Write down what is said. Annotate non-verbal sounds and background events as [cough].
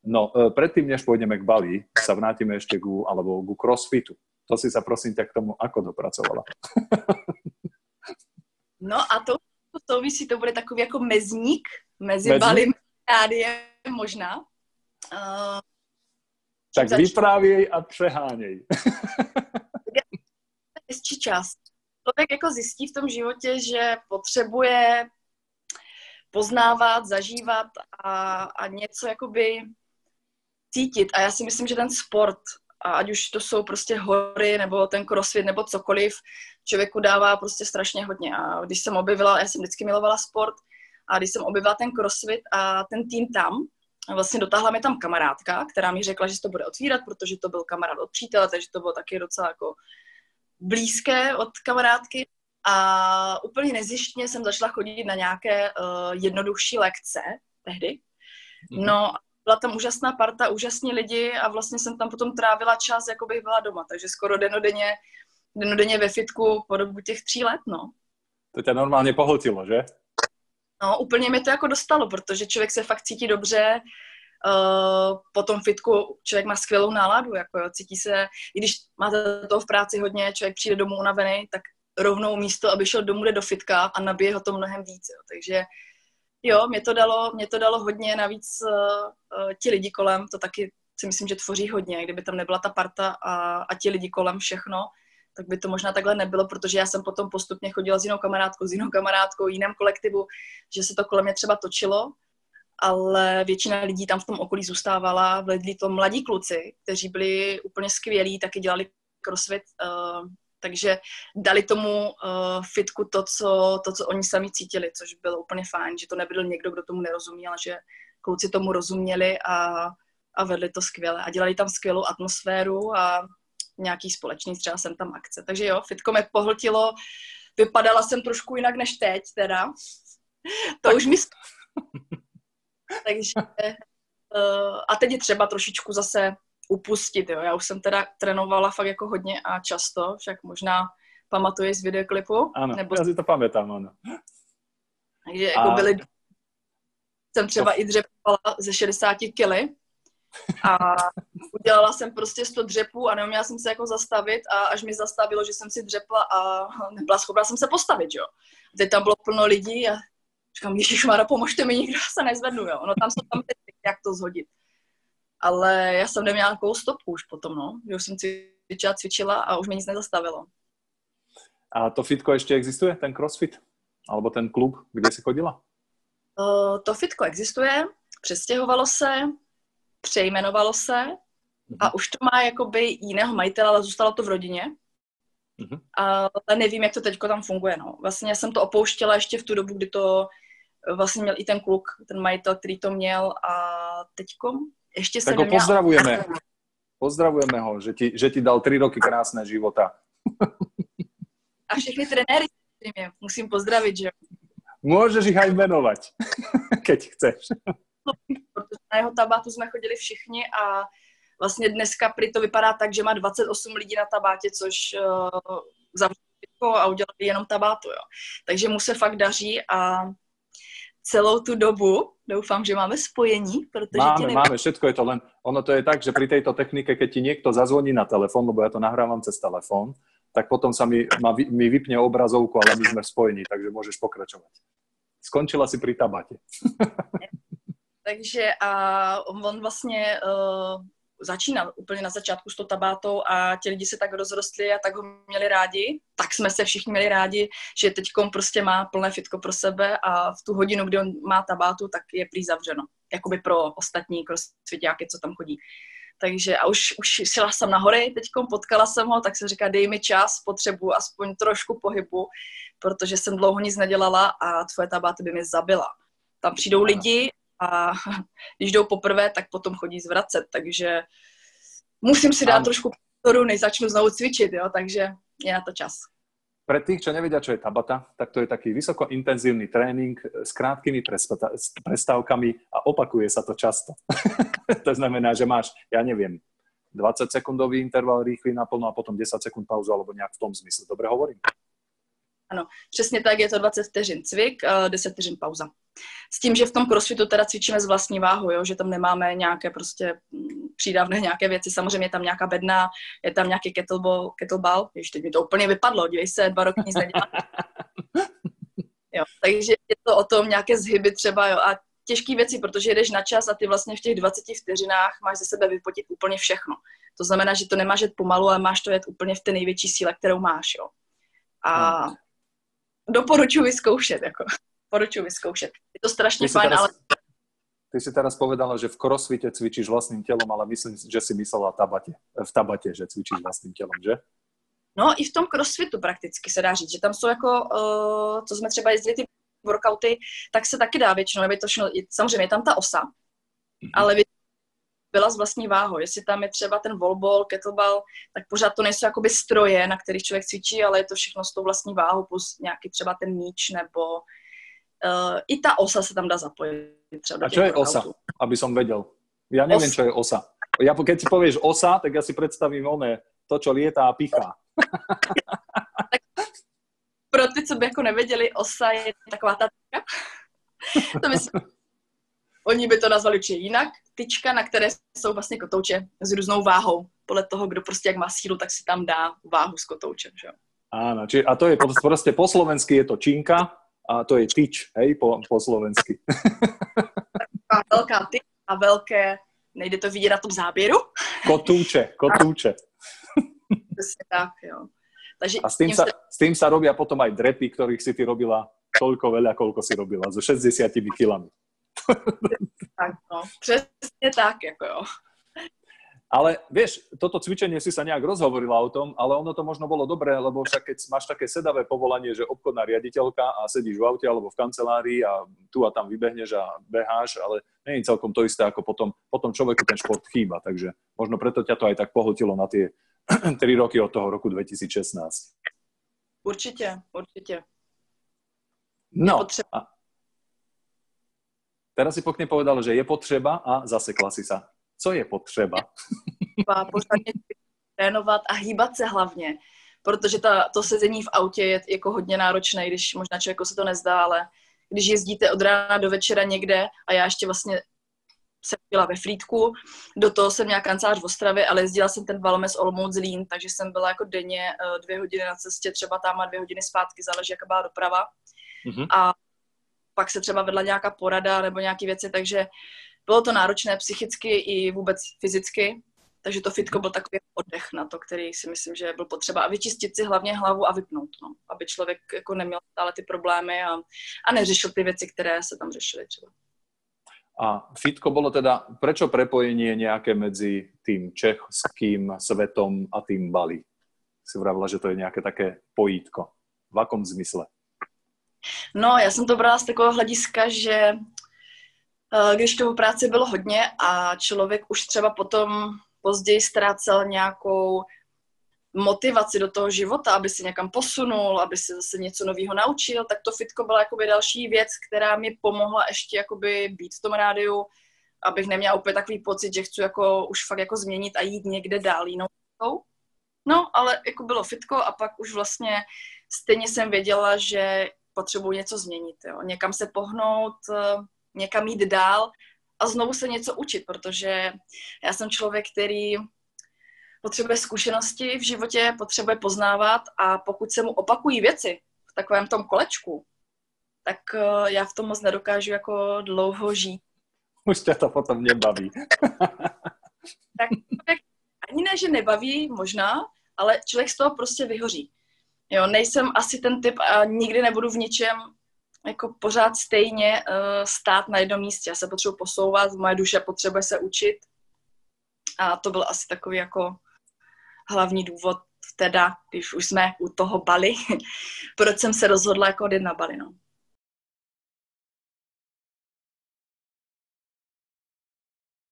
No, e, predtým, než pôjdeme k Bali, sa vrátime ešte ku, alebo ku crossfitu. To si sa prosím ťa k tomu ako dopracovala? [laughs] No a to, to souvisí, to bude takový jako mezník mezi mezník? Bali a rádiem možná. Uh, tak začnu... vyprávěj a přeháněj. [laughs] Hezčí čas. Člověk jako zjistí v tom životě, že potřebuje poznávat, zažívat a, a něco jakoby cítit. A já si myslím, že ten sport, a ať už to jsou prostě hory, nebo ten crossfit, nebo cokoliv, člověku dává prostě strašně hodně. A když jsem objevila, já jsem vždycky milovala sport, a když jsem objevila ten crossfit a ten tým tam, vlastně dotáhla mi tam kamarádka, která mi řekla, že se to bude otvírat, protože to byl kamarád od přítele, takže to bylo taky docela jako blízké od kamarádky. A úplně nezjištně jsem začala chodit na nějaké uh, jednodušší lekce tehdy. Mm-hmm. No, byla tam úžasná parta, úžasní lidi a vlastně jsem tam potom trávila čas, jako bych byla doma. Takže skoro denodenně, denodenně ve fitku po dobu těch tří let, no. To tě normálně pohltilo, že? No, úplně mi to jako dostalo, protože člověk se fakt cítí dobře, uh, po tom fitku člověk má skvělou náladu, jako jo, cítí se, i když máte toho v práci hodně, člověk přijde domů unavený, tak rovnou místo, aby šel domů, jde do fitka a nabije ho to mnohem víc, jo. takže jo, mě to dalo, mě to dalo hodně, navíc uh, ti lidi kolem, to taky si myslím, že tvoří hodně, kdyby tam nebyla ta parta a, a ti lidi kolem všechno, tak by to možná takhle nebylo, protože já jsem potom postupně chodila s jinou kamarádkou, s jinou kamarádkou, jiném kolektivu, že se to kolem mě třeba točilo, ale většina lidí tam v tom okolí zůstávala, vedli to mladí kluci, kteří byli úplně skvělí, taky dělali crossfit, uh, takže dali tomu uh, fitku to co, to, co oni sami cítili, což bylo úplně fajn, že to nebyl někdo, kdo tomu nerozumí, ale že kluci tomu rozuměli a, a vedli to skvěle a dělali tam skvělou atmosféru a nějaký společný třeba jsem tam akce. Takže jo, fitko mě pohltilo, vypadala jsem trošku jinak než teď teda. To tak. už mi... [laughs] Takže uh, a teď je třeba trošičku zase upustit, jo. Já už jsem teda trénovala fakt jako hodně a často, však možná pamatuješ z videoklipu. Ano, nebo... já si to pamatám, ano. Takže jako a... byly... Jsem třeba to... i dřepovala ze 60 kily a udělala jsem prostě 100 dřepů a neuměla jsem se jako zastavit a až mi zastavilo, že jsem si dřepla a nebyla schopná jsem se postavit, jo. A teď tam bylo plno lidí a říkám, Mara, pomožte mi, nikdo se nezvednu, jo. No tam jsou tam jak to zhodit. Ale já jsem neměla nějakou stopku už potom, no. Že už jsem cvičila, cvičila a už mě nic nezastavilo. A to fitko ještě existuje, ten crossfit? Alebo ten klub, kde jsi chodila? Uh, to fitko existuje, přestěhovalo se, přejmenovalo se a mhm. už to má jakoby jiného majitele, ale zůstalo to v rodině. Uh-huh. Ale nevím, jak to teďko tam funguje. No. Vlastně jsem to opouštěla ještě v tu dobu, kdy to vlastně měl i ten kluk, ten majitel, který to měl a teďko ještě se Tak ho neměla... pozdravujeme. Pozdravujeme ho, že ti, že ti dal tři roky krásné života. A všechny trenéry musím pozdravit, že Můžeš jich aj jmenovat, [laughs] keď chceš protože na jeho tabátu jsme chodili všichni a vlastně dneska prý to vypadá tak, že má 28 lidí na tabátě, což uh, zavřeli a udělali jenom tabátu, jo. Takže mu se fakt daří a celou tu dobu, doufám, že máme spojení, protože máme, ti máme, všetko je to len, ono to je tak, že pri tejto technike, keď ti niekto zazvoní na telefon, lebo ja to nahrávam cez telefon, tak potom sa mi, ma, mi vypne obrazovku, ale my sme spojení, takže môžeš pokračovať. Skončila si pri tabate. [laughs] Takže a on vlastně uh, začínal úplně na začátku s tou tabátou a ti lidi se tak rozrostli a tak ho měli rádi, tak jsme se všichni měli rádi, že teď prostě má plné fitko pro sebe a v tu hodinu, kdy on má tabátu, tak je prý zavřeno. Jakoby pro ostatní crossfitiáky, co tam chodí. Takže a už, už šla jsem na hory, teď potkala jsem ho, tak se říká, dej mi čas, potřebu aspoň trošku pohybu, protože jsem dlouho nic nedělala a tvoje tabáty by mi zabila. Tam přijdou lidi a [laughs] když jdou poprvé, tak potom chodí zvracet, takže musím si dát ano. trošku prostoru, než začnu znovu cvičit, jo, takže je na to čas. Pre tých, čo nevedia, čo je tabata, tak to je taký vysoko intenzívny tréning s krátkými prestávkami a opakuje sa to často. [laughs] to znamená, že máš, ja neviem, 20 sekundový interval rýchly naplno a potom 10 sekúnd pauzu alebo nejak v tom zmysle. Dobre hovorím? Ano, přesně tak, je to 20 vteřin cvik, 10 vteřin pauza. S tím, že v tom crossfitu teda cvičíme s vlastní váhou, jo? že tam nemáme nějaké prostě mm, přídavné nějaké věci. Samozřejmě je tam nějaká bedna, je tam nějaký kettlebell, kettlebell. Jež teď mi to úplně vypadlo, dívej se, dva roky nic nedělám. [laughs] jo, takže je to o tom nějaké zhyby třeba, jo, a těžké věci, protože jdeš na čas a ty vlastně v těch 20 vteřinách máš ze sebe vypotit úplně všechno. To znamená, že to nemáš jet pomalu, ale máš to jet úplně v té největší síle, kterou máš, jo. A hmm. Doporučuji vyzkoušet, jako. Doporučuji vyzkoušet. Je to strašně fajn, teraz, ale... Ty si teraz povedala, že v crossfite cvičíš vlastným tělom, ale myslím, že si myslela tabate, v tabate, že cvičíš vlastním tělem, že? No i v tom crossfitu prakticky se dá říct, že tam jsou jako, uh, co jsme třeba jezdili ty workouty, tak se taky dá většinou, aby to šlo, samozřejmě je tam ta osa, mm-hmm. ale byla z vlastní váhou. Jestli tam je třeba ten volball, kettlebell, tak pořád to nejsou jakoby stroje, na kterých člověk cvičí, ale je to všechno s tou vlastní váhou, plus nějaký třeba ten míč, nebo uh, i ta osa se tam dá zapojit. Třeba A čo je osa, aby som vedel? Ja neviem, čo je osa. Ja, keď si povieš osa, tak ja si predstavím oné, to, čo lietá a pichá. pro ty, co by jako nevěděli, osa je taková ta to myslím, oni by to nazvali určitě jinak. Tyčka, na které jsou vlastně kotouče s různou váhou. Podle toho, kdo prostě jak má sílu, tak si tam dá váhu s kotoučem. Že? Áno, či, a to je prostě po slovensky je to činka a to je tyč, hej, po, po slovensky. Velká tyč a velké, nejde to vidět na tom záběru. Kotúče, kotúče. Přesně tak, jo. Takže a s tým, sa, s tým sa robia potom aj drepy, ktorých si ty robila toľko veľa, koľko si robila, so 60 kilami. Tak, no, přesně tak, jako jo. Ale vieš, toto cvičenie si sa nejak rozhovorila o tom, ale ono to možno bolo dobré, lebo však keď máš také sedavé povolanie, že obchodná riaditeľka a sedíš v aute alebo v kancelárii a tu a tam vybehneš a beháš, ale nie je celkom to isté, ako potom, potom človeku ten šport chýba. Takže možno preto ťa to aj tak pohltilo na tie [clears throat] tři roky od toho roku 2016. Určitě, určitě. No, a teraz si pokne povedal, že je potřeba a zasekla si sa. Co je potřeba? Pořádně trénovat a hýbat se hlavně, protože ta, to sezení v autě je jako hodně náročné, když možná člověku se to nezdá, ale když jezdíte od rána do večera někde a já ještě vlastně jsem byla ve Frýdku, do toho jsem měla kancelář v Ostravě, ale jezdila jsem ten Valmes Olomouc Zlín, takže jsem byla jako denně eh, dvě hodiny na cestě, třeba tam a dvě hodiny zpátky, záleží, jaká byla doprava. Mm-hmm. A pak se třeba vedla nějaká porada nebo nějaké věci, takže bylo to náročné psychicky i vůbec fyzicky, takže to fitko byl takový oddech na to, který si myslím, že byl potřeba. A vyčistit si hlavně hlavu a vypnout, no. aby člověk jako neměl stále ty problémy a, a neřešil ty věci, které se tam řešily třeba. A fitko bolo teda, prečo prepojenie nejaké medzi tým českým svetom a tým Bali? Si vravila, že to je nějaké také pojítko. V akom zmysle? No, já jsem to brala z takového hlediska, že eh, když toho práce bylo hodně a člověk už třeba potom později ztrácel nějakou motivaci do toho života, aby se někam posunul, aby se zase něco nového naučil, tak to fitko byla jakoby další věc, která mi pomohla ještě jakoby být v tom rádiu, abych neměla úplně takový pocit, že chci jako už fakt jako změnit a jít někde dál jinou No, ale jako bylo fitko a pak už vlastně stejně jsem věděla, že potřebuji něco změnit, jo. Někam se pohnout, eh, někam jít dál a znovu se něco učit, protože já jsem člověk, který potřebuje zkušenosti v životě, potřebuje poznávat a pokud se mu opakují věci v takovém tom kolečku, tak eh, já v tom moc nedokážu jako dlouho žít. Už tě to potom nebaví. tak ani ne, že nebaví možná, ale člověk z toho prostě vyhoří. Jo, nejsem asi ten typ a nikdy nebudu v ničem jako pořád stejně uh, stát na jednom místě. Já se potřebuji posouvat, moje duše potřebuje se učit. A to byl asi takový jako hlavní důvod teda, když už jsme u toho Bali, [laughs] proč jsem se rozhodla jako odjet na Bali, no.